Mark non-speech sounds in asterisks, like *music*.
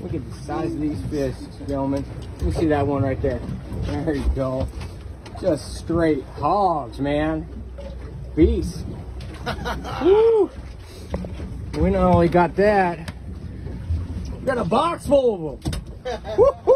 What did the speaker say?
Look at the size of these fish, gentlemen. You see that one right there. There you go. Just straight hogs, man. Beast. *laughs* Woo! We not only got that, we got a box full of them. *laughs*